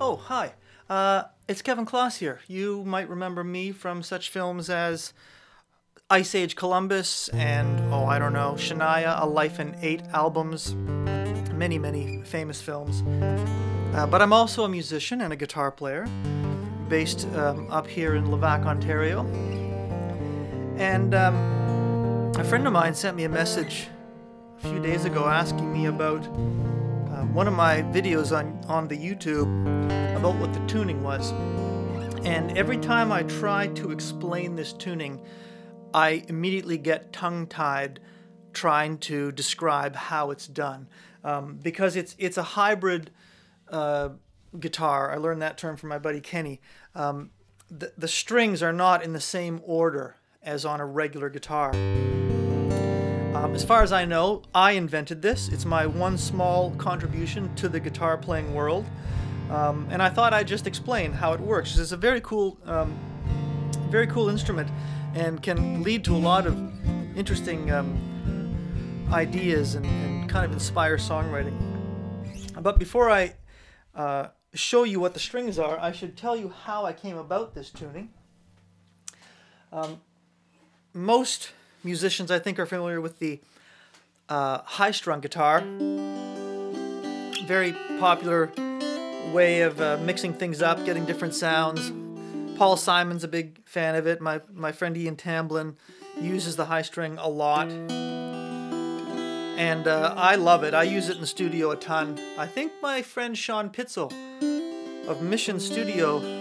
Oh, hi. Uh, it's Kevin Closs here. You might remember me from such films as Ice Age Columbus and, oh, I don't know, Shania, A Life in Eight albums, many, many famous films. Uh, but I'm also a musician and a guitar player based um, up here in Levack, Ontario. And um, a friend of mine sent me a message a few days ago asking me about one of my videos on, on the YouTube about what the tuning was. And every time I try to explain this tuning, I immediately get tongue tied trying to describe how it's done um, because it's it's a hybrid uh, guitar. I learned that term from my buddy Kenny. Um, the, the strings are not in the same order as on a regular guitar. Um, as far as I know, I invented this. It's my one small contribution to the guitar playing world. Um, and I thought I'd just explain how it works. It's a very cool, um, very cool instrument and can lead to a lot of interesting um, ideas and, and, kind of inspire songwriting. But before I uh, show you what the strings are, I should tell you how I came about this tuning. Um, most musicians, I think, are familiar with the uh, high-strung guitar. Very popular way of uh, mixing things up, getting different sounds. Paul Simon's a big fan of it. My, my friend Ian Tamblyn uses the high string a lot. And uh, I love it. I use it in the studio a ton. I think my friend Sean Pitzel of Mission Studio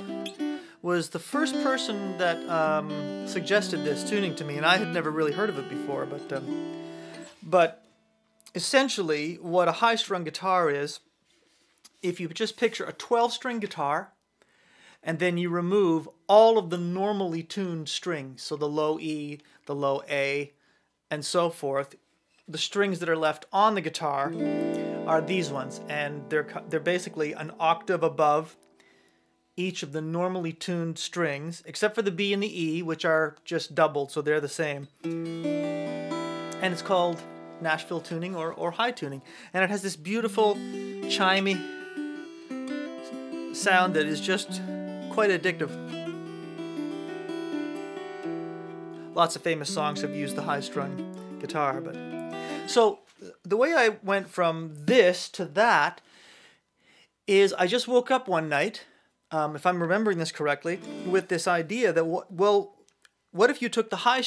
was the first person that um, suggested this tuning to me, and I had never really heard of it before. But, um, but essentially, what a high-strung guitar is, if you just picture a 12-string guitar and then you remove all of the normally tuned strings, so the low E, the low A, and so forth. The strings that are left on the guitar are these ones, and they're they're basically an octave above each of the normally tuned strings, except for the B and the E, which are just doubled, so they're the same. And it's called Nashville tuning or, or high tuning. And it has this beautiful, chimey sound that is just quite addictive. Lots of famous songs have used the high strung guitar, but so the way I went from this to that is I just woke up one night, um, if I'm remembering this correctly, with this idea that well, what if you took the high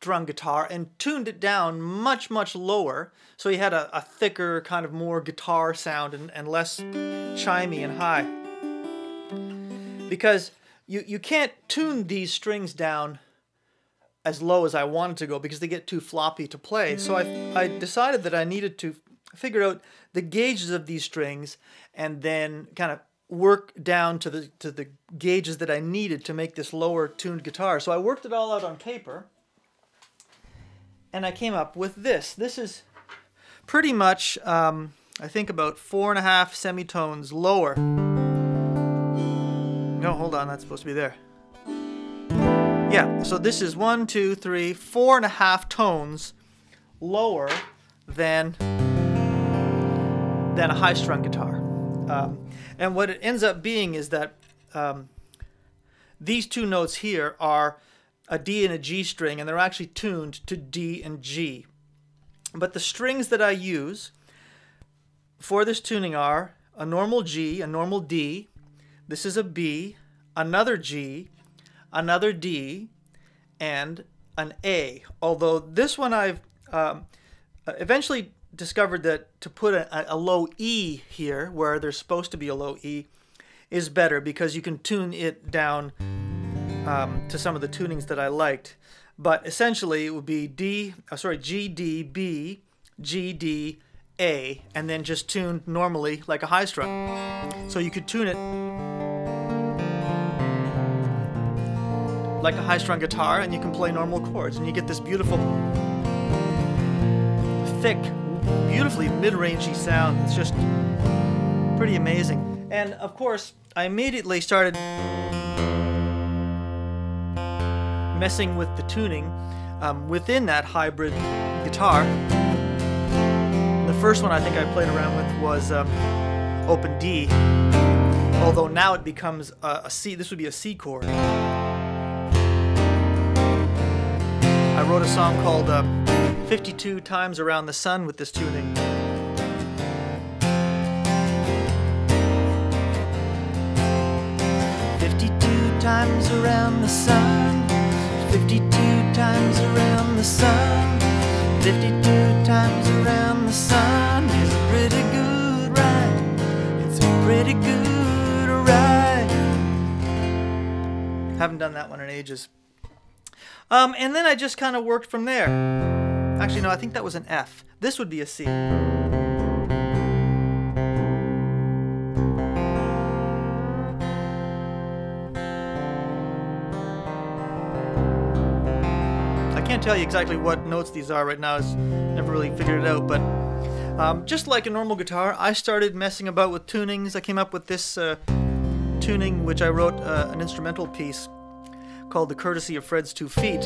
strung guitar and tuned it down much much lower, so you had a, a thicker kind of more guitar sound and, and less chimey and high because you, you can't tune these strings down as low as I wanted to go because they get too floppy to play. So I, I decided that I needed to figure out the gauges of these strings and then kind of work down to the to the gauges that I needed to make this lower tuned guitar. So I worked it all out on paper and I came up with this. This is pretty much, um, I think about four and a half semitones lower. No, hold on, that's supposed to be there. Yeah, so this is one, two, three, four and a half tones lower than than a high-strung guitar. Um, and what it ends up being is that um, these two notes here are a D and a G string, and they're actually tuned to D and G. But the strings that I use for this tuning are a normal G, a normal D, this is a B, another G, another D, and an A. Although this one I've um, eventually discovered that to put a, a, low E here, where there's supposed to be a low E, is better because you can tune it down um, to some of the tunings that I liked. But essentially, it would be D, oh, sorry, G, D, B, G, D, A, and then just tuned normally like a high strum. So you could tune it like a high-strung guitar and you can play normal chords and you get this beautiful thick beautifully mid-rangey sound it's just pretty amazing and of course I immediately started messing with the tuning um, within that hybrid guitar the first one I think I played around with was um, open D Although now it becomes a, a C. This would be a C chord. I wrote a song called uh, 52 Times Around the Sun with this tuning. Fifty-two times around the sun, fifty-two times around the sun, fifty-two times around the sun is a pretty good ride. It's a pretty good ride. Haven't done that one in ages. Um, and then I just kind of worked from there. Actually, no, I think that was an F. This would be a C. I can't tell you exactly what notes these are right now. I've never really figured it out, but um, just like a normal guitar, I started messing about with tunings. I came up with this uh, tuning, which I wrote uh, an instrumental piece called The Courtesy of Fred's Two Feet.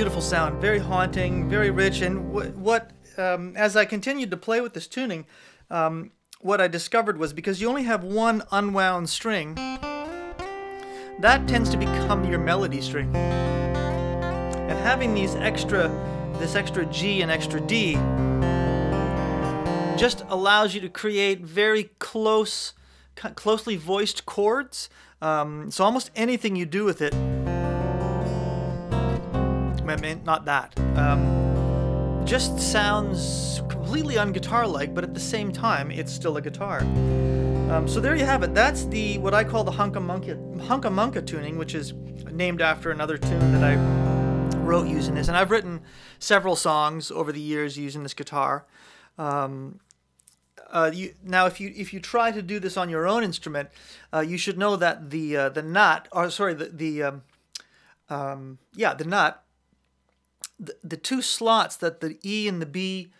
Beautiful sound, very haunting, very rich, and what, um, as I continued to play with this tuning, um, what I discovered was because you only have one unwound string, that tends to become your melody string. And having these extra, this extra G and extra D, just allows you to create very close, closely voiced chords. Um, so almost anything you do with it, I mean, not that. Um, just sounds completely un-guitar-like, but at the same time, it's still a guitar. Um, so there you have it. That's the what I call the Hunca Munca, Hunca Munca tuning, which is named after another tune that I wrote using this. And I've written several songs over the years using this guitar. Um, uh, you, now, if you if you try to do this on your own instrument, uh, you should know that the uh, the nut, or sorry, the the um, um, yeah, the nut the, two slots that the E and the B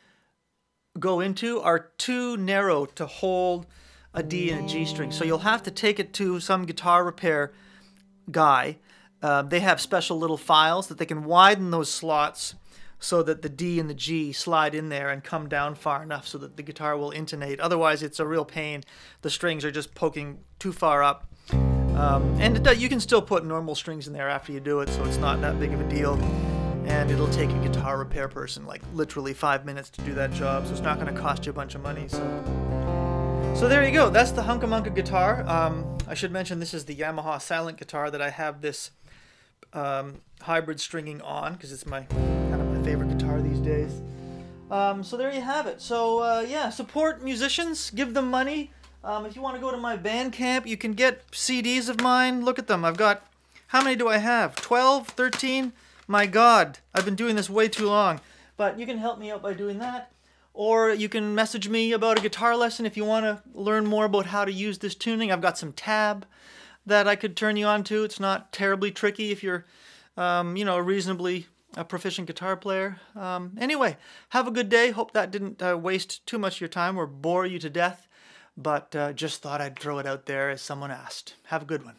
go into are too narrow to hold a D and a G string. So you'll have to take it to some guitar repair guy. Uh, they have special little files that they can widen those slots so that the D and the G slide in there and come down far enough so that the guitar will intonate. Otherwise, it's a real pain. The strings are just poking too far up. Um, and you can still put normal strings in there after you do it, so it's not that big of a deal and it'll take a guitar repair person like literally five minutes to do that job, so it's not going to cost you a bunch of money. So, so there you go. That's the Hunca Munca guitar. Um, I should mention this is the Yamaha silent guitar that I have this um, hybrid stringing on because it's my kind of my favorite guitar these days. Um, so there you have it. So uh, yeah, support musicians, give them money. Um, if you want to go to my Bandcamp, you can get CDs of mine. Look at them. I've got, how many do I have? 12, 13? My God, I've been doing this way too long. But you can help me out by doing that. Or you can message me about a guitar lesson if you want to learn more about how to use this tuning. I've got some tab that I could turn you on to. It's not terribly tricky if you're, um, you know, a reasonably a proficient guitar player. Um, anyway, have a good day. Hope that didn't uh, waste too much of your time or bore you to death. But uh, just thought I'd throw it out there as someone asked. Have a good one.